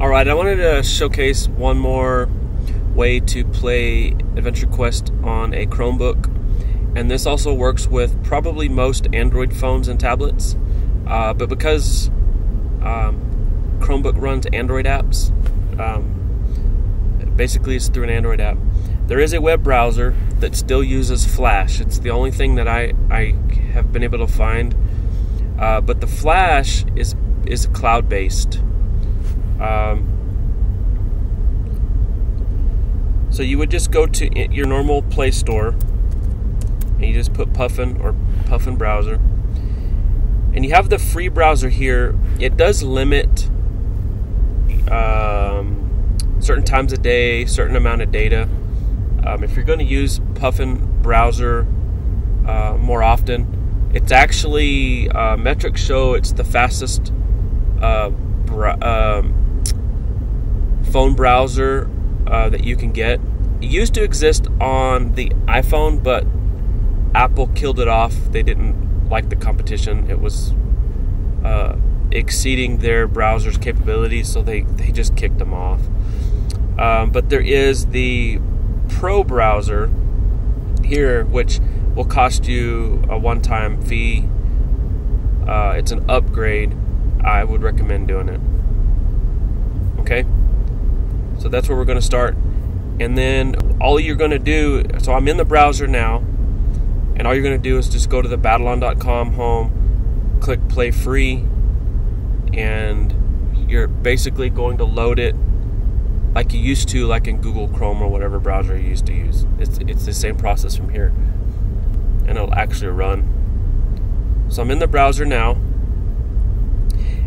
All right, I wanted to showcase one more way to play Adventure Quest on a Chromebook, and this also works with probably most Android phones and tablets. Uh, but because um, Chromebook runs Android apps, um, basically it's through an Android app. There is a web browser that still uses Flash. It's the only thing that I, I have been able to find. Uh, but the Flash is is cloud based. Um, so you would just go to your normal Play Store and you just put Puffin or Puffin browser. And you have the free browser here. It does limit um, certain times a day, certain amount of data. Um, if you're going to use Puffin browser uh, more often, it's actually uh, metrics show it's the fastest uh, br- um, phone browser uh, that you can get. It used to exist on the iPhone, but Apple killed it off. They didn't like the competition. It was uh, exceeding their browser's capabilities, so they, they just kicked them off. Um, but there is the Pro browser here, which will cost you a one time fee. Uh, it's an upgrade. I would recommend doing it. Okay? So that's where we're going to start. And then all you're going to do, so I'm in the browser now, and all you're going to do is just go to the battleon.com home, click play free, and you're basically going to load it like you used to, like in Google Chrome or whatever browser you used to use. It's, it's the same process from here, and it'll actually run. So I'm in the browser now,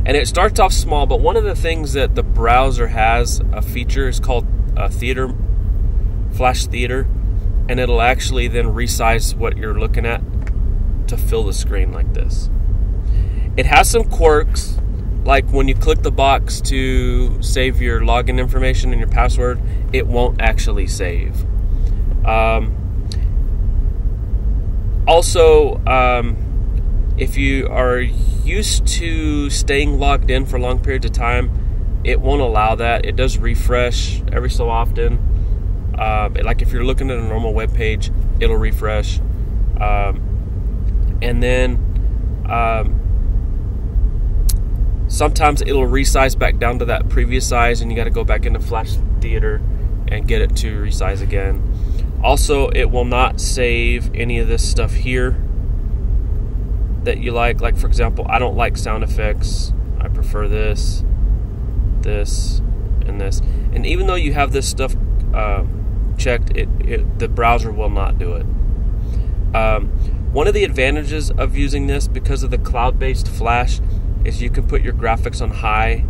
and it starts off small, but one of the things that the browser has a feature is called a Theater, Flash Theater, and it'll actually then resize what you're looking at to fill the screen like this. It has some quirks like when you click the box to save your login information and your password, it won't actually save. Um, also, um, if you are used to staying logged in for long periods of time, it won't allow that. It does refresh every so often. Uh, like if you're looking at a normal web page, it'll refresh. Um, and then um, sometimes it'll resize back down to that previous size and you got to go back into flash theater and get it to resize again also it will not save any of this stuff here that you like like for example i don't like sound effects. I prefer this this and this. And even though you have this stuff uh, checked it, it, the browser will not do it. Um, one of the advantages of using this because of the cloud-based flash is you can put your graphics on high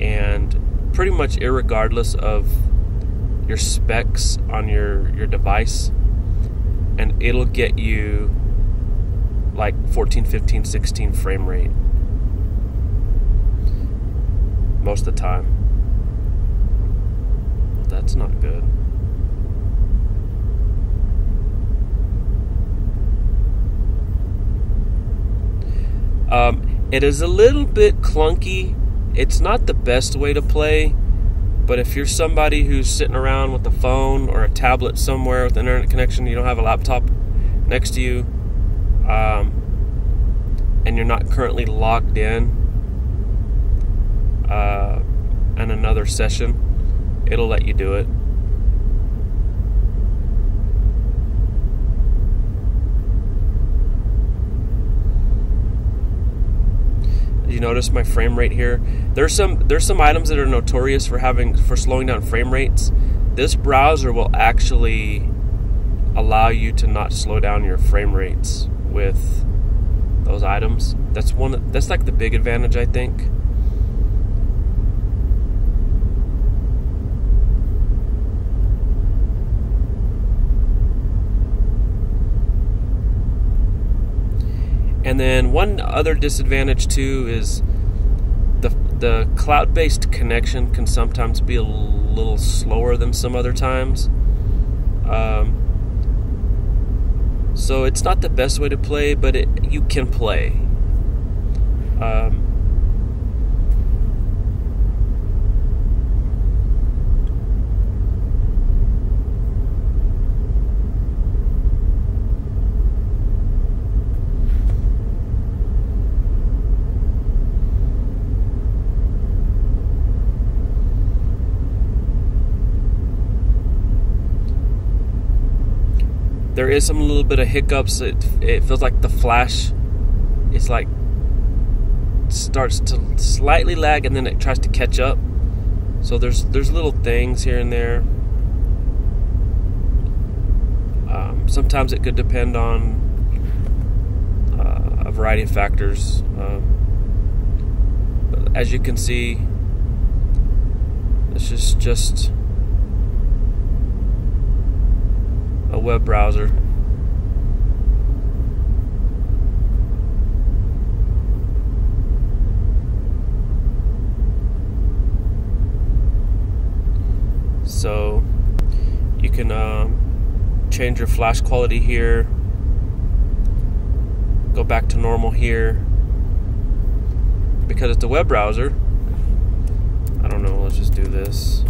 and pretty much irregardless of your specs on your your device and it'll get you like 14 15 16 frame rate. Most of the time. That's not good. Um, it is a little bit clunky. It's not the best way to play, but if you're somebody who's sitting around with a phone or a tablet somewhere with internet connection, you don't have a laptop next to you, um, and you're not currently logged in uh, in another session, it'll let you do it. you notice my frame rate here? There's some there's some items that are notorious for having for slowing down frame rates. This browser will actually allow you to not slow down your frame rates with those items. That's one that's like the big advantage I think. And then one other disadvantage too is the the cloud-based connection can sometimes be a little slower than some other times. Um, so it's not the best way to play, but it, you can play. Um, there is some little bit of hiccups. It it feels like the flash is like starts to slightly lag and then it tries to catch up. So there's there's little things here and there. Um, sometimes it could depend on uh, a variety of factors. Um, as you can see, this is just a web browser. So you can um, change your flash quality here, go back to normal here. Because it's a web browser, I don't know, let's just do this.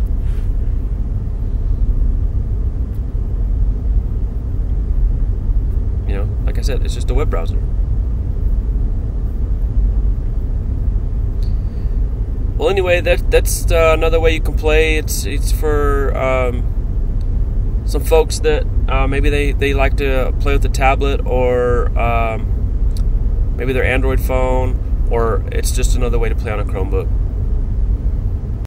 You know, like I said, it's just a web browser. Well, anyway, that that's uh, another way you can play. It's it's for um, some folks that uh, maybe they, they like to play with the tablet or um, maybe their Android phone, or it's just another way to play on a Chromebook.